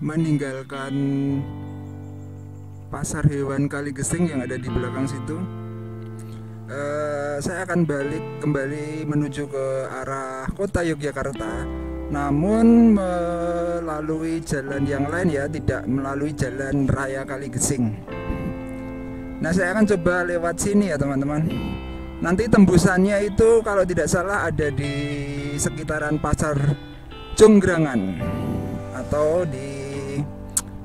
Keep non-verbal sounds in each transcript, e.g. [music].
Meninggalkan pasar hewan Kali Gesing yang ada di belakang situ. Uh, saya akan balik kembali menuju ke arah kota Yogyakarta, namun melalui jalan yang lain ya, tidak melalui jalan raya Kali Gesing. Nah, saya akan coba lewat sini ya teman-teman. Nanti tembusannya itu kalau tidak salah ada di sekitaran pasar Jonggrangan atau di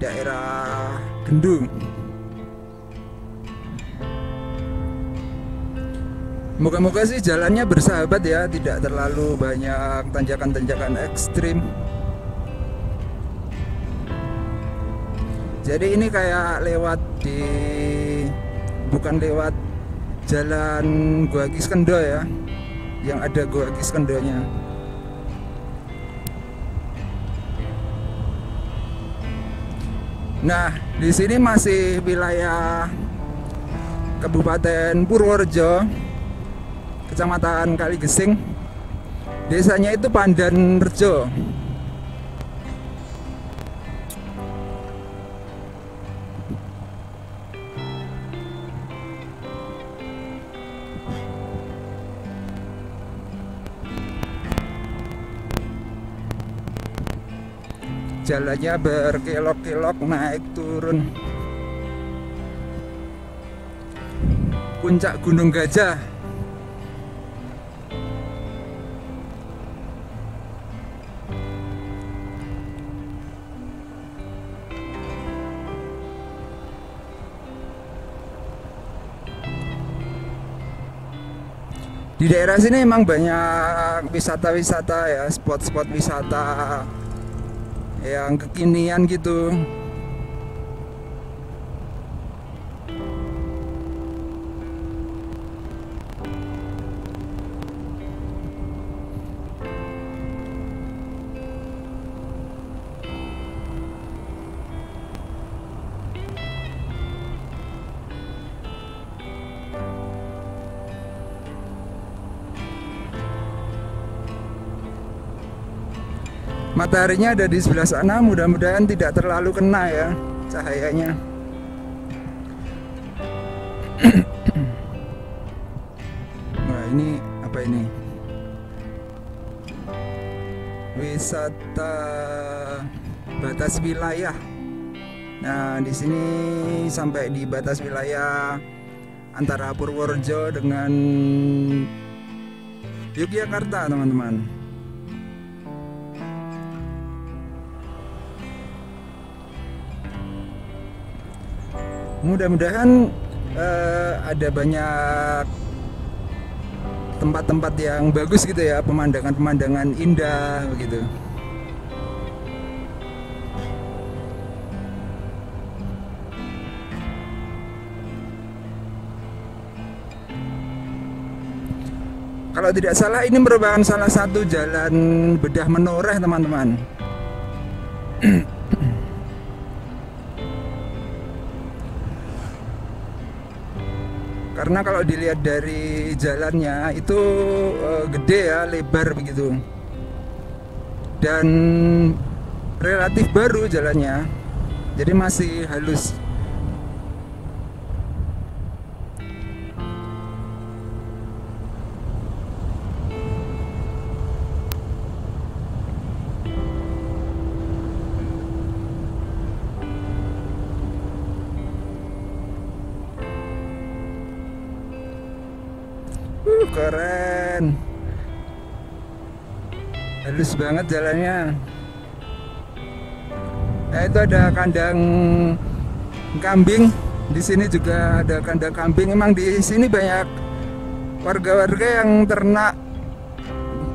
daerah Gendung. Moga-moga sih jalannya bersahabat ya, tidak terlalu banyak tanjakan-tanjakan ekstrim. Jadi ini kayak lewat di bukan lewat jalan Gua Kiskendo ya, yang ada Gua Kiskendonya. Nah, di sini masih wilayah Kabupaten Purworejo, Kecamatan Kaligesing. Desanya itu Pandan Rejo. Jalannya berkelok-kelok naik turun. Puncak Gunung Gajah. Di daerah sini emang banyak wisata-wisata ya spot-spot wisata yang kekinian gitu mataharinya ada di sebelah sana mudah-mudahan tidak terlalu kena ya cahayanya. [clears throat] Wah ini apa ini? Wisata batas wilayah. Nah di sini sampai di batas wilayah antara Purworejo dengan Yogyakarta teman-teman mudah-mudahan uh, ada banyak tempat-tempat yang bagus gitu ya pemandangan-pemandangan indah begitu kalau tidak salah ini merupakan salah satu jalan bedah menoreh teman-teman [clears throat] karena kalau dilihat dari jalannya itu uh, gede ya lebar begitu. Dan relatif baru jalannya. Jadi masih halus keren. Halus banget jalannya. Nah itu ada kandang kambing. Di sini juga ada kandang kambing. Emang di sini banyak warga-warga yang ternak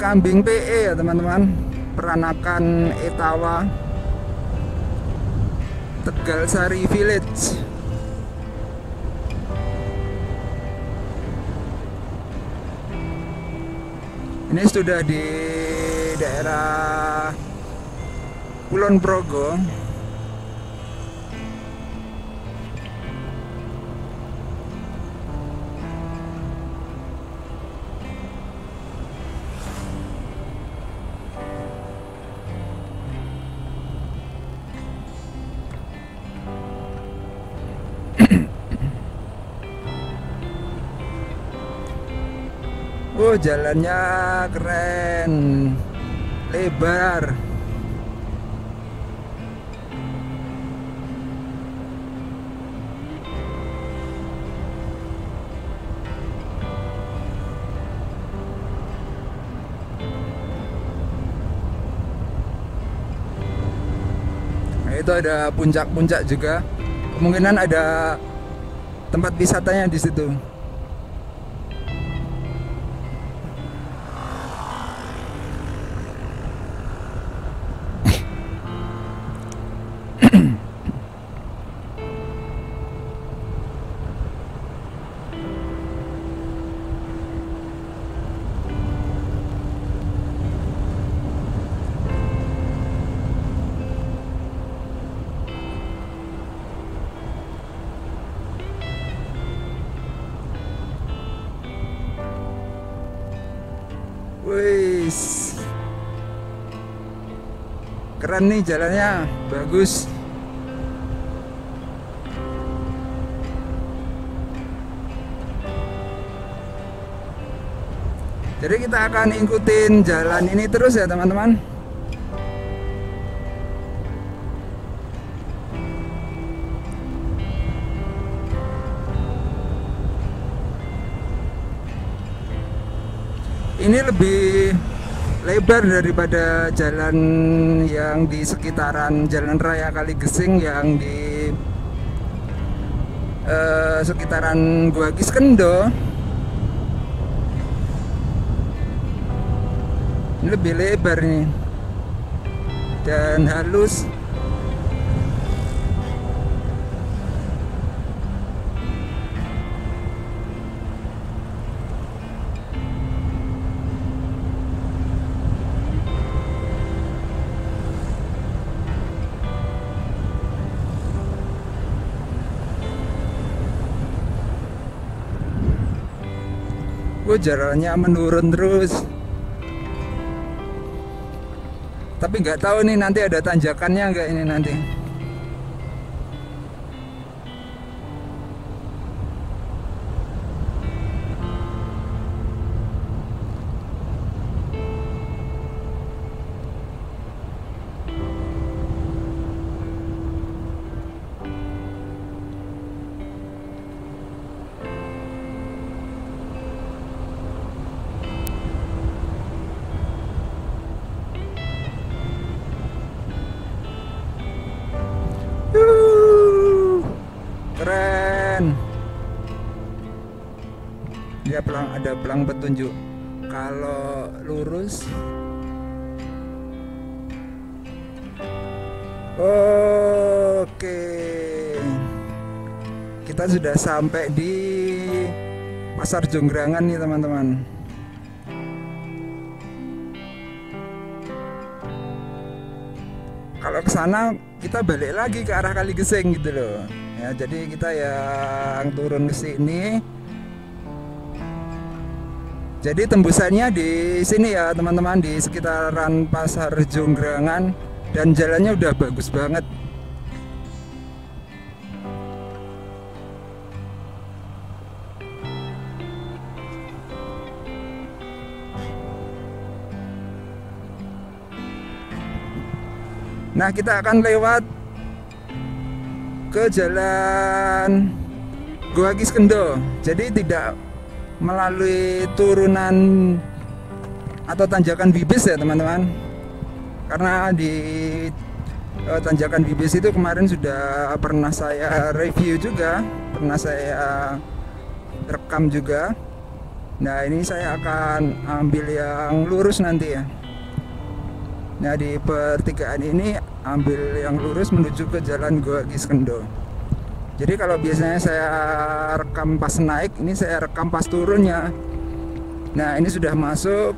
kambing PE ya teman-teman. Peranakan etawa. Tegal Sari Village ini sudah di daerah Kulon Progo Oh jalannya keren Lebar Nah, itu ada puncak-puncak juga. Kemungkinan ada tempat wisatanya di situ. Keren nih jalannya, bagus. Jadi kita akan ikutin jalan ini terus ya teman-teman. ini lebih lebar daripada jalan yang di sekitaran Jalan Raya Kali Gesing yang di uh, sekitaran Gua Kiskendo. Ini lebih lebar nih dan halus. Gue jalannya menurun terus. Tapi nggak tahu nih nanti ada tanjakannya nggak ini nanti dia pelang ada pelang petunjuk kalau lurus oke kita sudah sampai di pasar Jonggrangan nih teman-teman kalau ke sana kita balik lagi ke arah Kali Geseng gitu loh. Ya, jadi kita yang turun ke sini. Jadi tembusannya di sini ya teman-teman di sekitaran Pasar Jonggrangan dan jalannya udah bagus banget. Nah, kita akan lewat ke jalan Goa Kiskendo. Jadi tidak melalui turunan atau tanjakan Bibis ya, teman-teman. Karena di uh, tanjakan Bibis itu kemarin sudah pernah saya review juga, pernah saya rekam juga. Nah, ini saya akan ambil yang lurus nanti ya. Nah di pertigaan ini ambil yang lurus menuju ke jalan Goa Kiskendo. Jadi kalau biasanya saya rekam pas naik, ini saya rekam pas turunnya. Nah ini sudah masuk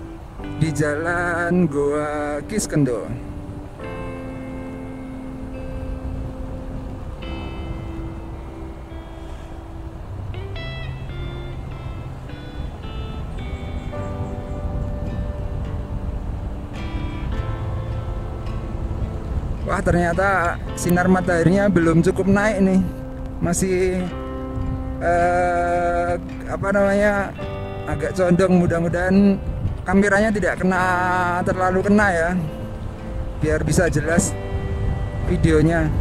di jalan Goa Kiskendo. Wah ternyata sinar mataharinya belum cukup naik nih Masih eh, Apa namanya agak condong. Mudah-mudahan kameranya tidak kena terlalu kena ya biar bisa jelas videonya.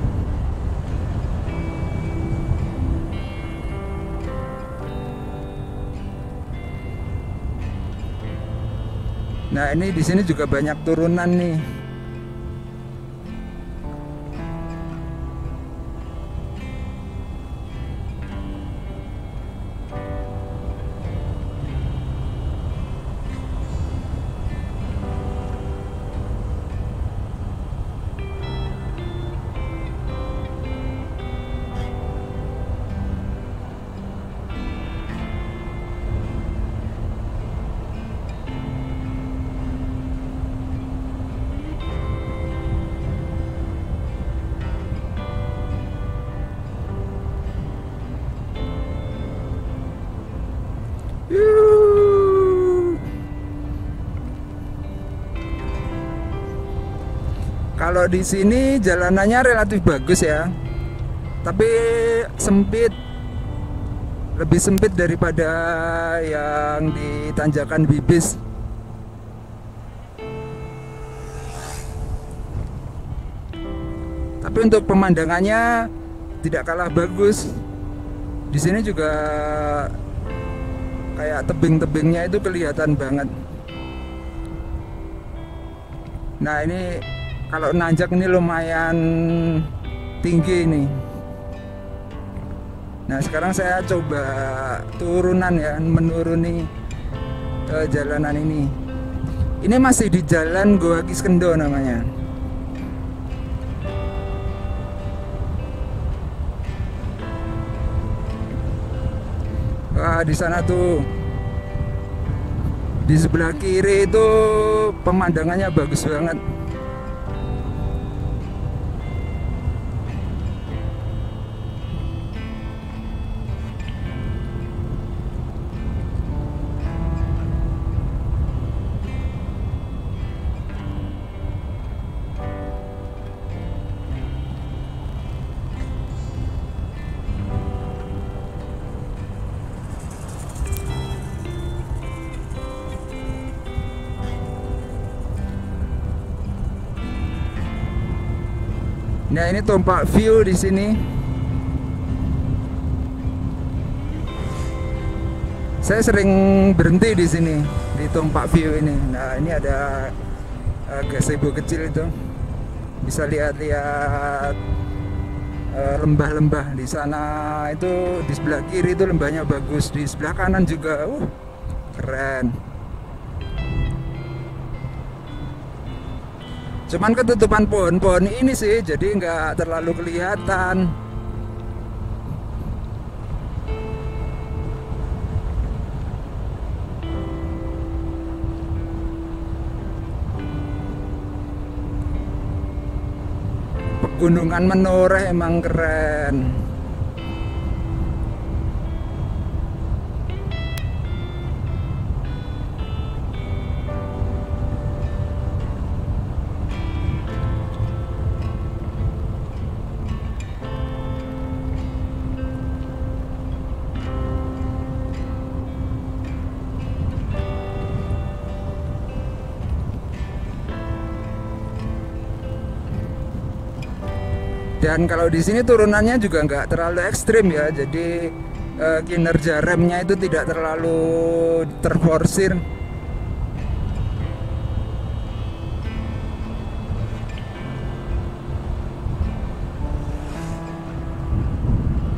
Nah ini di sini juga banyak turunan nih Kalau di sini jalanannya relatif bagus ya. Tapi sempit. Lebih sempit daripada yang di tanjakan Bibis. Tapi untuk pemandangannya tidak kalah bagus. Di sini juga kayak tebing-tebingnya itu kelihatan banget. Nah, ini kalau nanjak ini lumayan tinggi ini. Nah sekarang saya coba turunan ya menuruni ke jalanan ini. Ini masih di jalan Goa Kiskendo namanya. Wah di sana tuh di sebelah kiri itu pemandangannya bagus banget Nah ini tompak view di sini. Saya sering berhenti di sini di tompak view ini. Nah ini ada uh, gazebo kecil itu. Bisa lihat-lihat uh, lembah-lembah di sana itu di sebelah kiri itu lembahnya bagus di sebelah kanan juga uh keren cuman ketutupan pohon-pohon ini sih jadi nggak terlalu kelihatan. Pegunungan menoreh emang keren dan kalau di sini turunannya juga nggak terlalu ekstrim ya jadi uh, kinerja remnya itu tidak terlalu terforsir.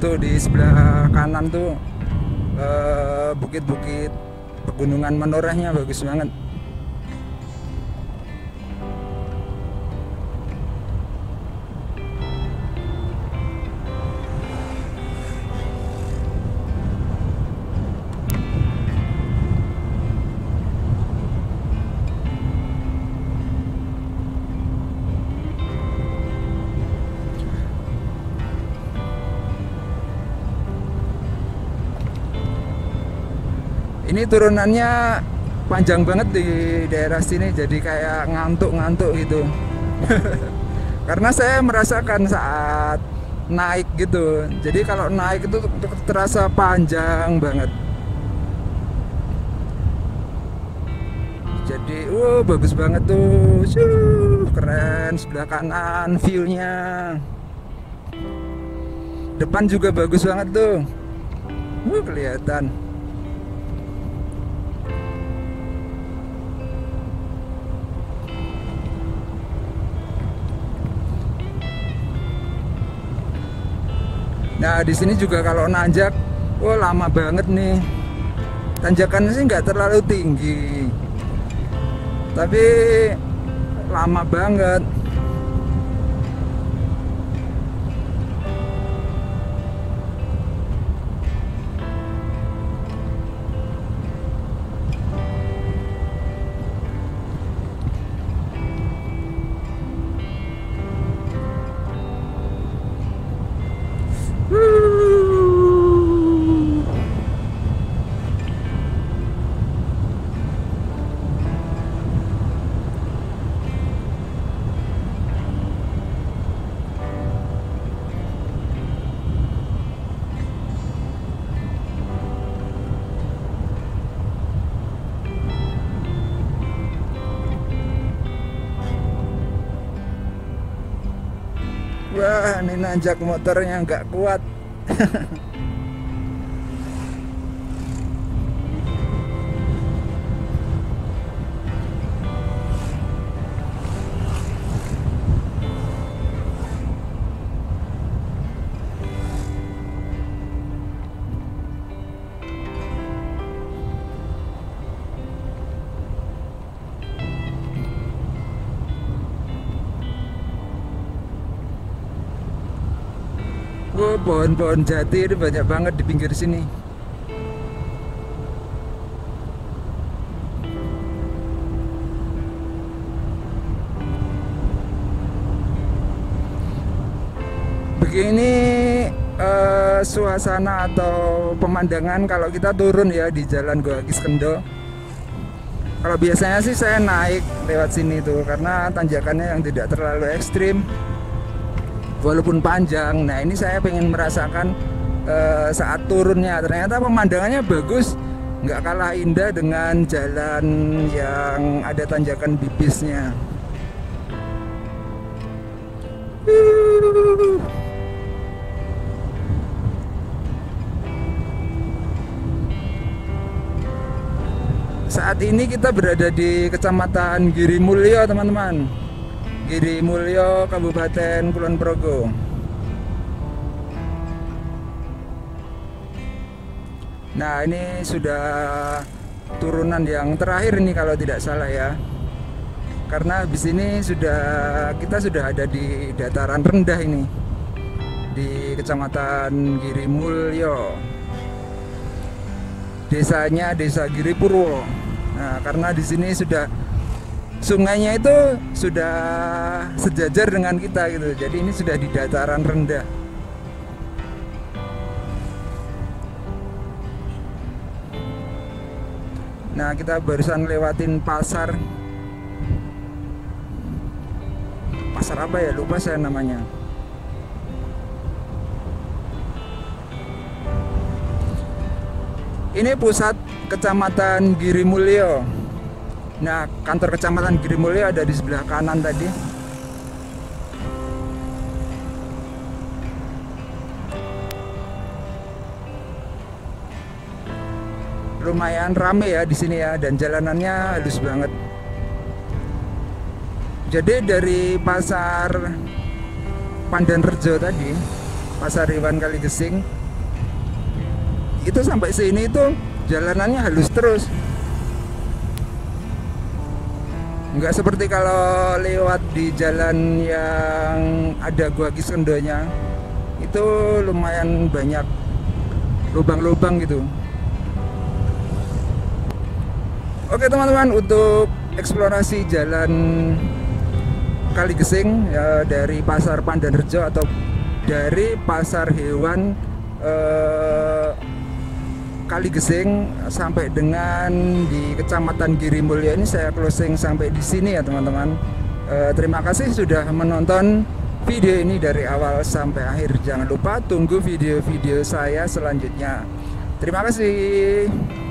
Tuh di sebelah kanan tuh eh, bukit-bukit uh, pegunungan menorehnya bagus banget ini turunannya panjang banget di daerah sini jadi kayak ngantuk-ngantuk gitu. [laughs] Karena saya merasakan saat naik gitu. Jadi kalau naik itu terasa panjang banget. Jadi wow bagus banget tuh. Keren. Sebelah kanan viewnya. Depan juga bagus banget tuh. Wow kelihatan Nah di sini juga kalau nanjak, wah lama banget nih. Tanjakannya sih nggak terlalu tinggi, tapi lama banget. Ini nanjak motornya nggak kuat. [laughs] Wah, pohon-pohon jati ini banyak banget di pinggir sini. Begini eh, suasana atau pemandangan kalau kita turun ya di Jalan Goa Kiskendo. Kalau biasanya sih saya naik lewat sini tuh karena tanjakannya yang tidak terlalu ekstrim walaupun panjang. Nah ini saya pengen merasakan uh, saat turunnya. Ternyata pemandangannya bagus, nggak kalah indah dengan jalan yang ada tanjakan bipisnya. Saat ini kita berada di Kecamatan Giri Mulyo, teman-teman. Giri Mulyo, Kabupaten Kulon Progo. Nah, ini sudah turunan yang terakhir ini kalau tidak salah ya. Karena habis ini sudah kita sudah ada di dataran rendah ini di Kecamatan Giri Mulyo. Desanya Desa Giri Purwo. Nah, karena di sini sudah sungainya itu sudah sejajar dengan kita gitu. Jadi ini sudah di dataran rendah. Nah, kita barusan lewatin pasar. Pasar apa ya? Lupa saya namanya. Ini pusat Kecamatan Girimulyo. Nah, kantor Kecamatan Girimulyo ada di sebelah kanan tadi. Lumayan rame ya di sini ya dan jalanannya halus banget. Jadi dari pasar Pandan Rejo tadi, pasar Iwan Kaligesing, itu sampai sini itu jalanannya halus terus nggak seperti kalau lewat di jalan yang ada gua kiskendonya itu lumayan banyak lubang-lubang gitu. Oke teman-teman untuk eksplorasi jalan Kali Gesing ya dari pasar Pandanrejo atau dari pasar hewan eh, Kali Gesing sampai dengan di Kecamatan Girimulyo ini saya closing sampai di sini ya teman-teman. E, terima kasih sudah menonton video ini dari awal sampai akhir. Jangan lupa tunggu video-video saya selanjutnya. Terima kasih.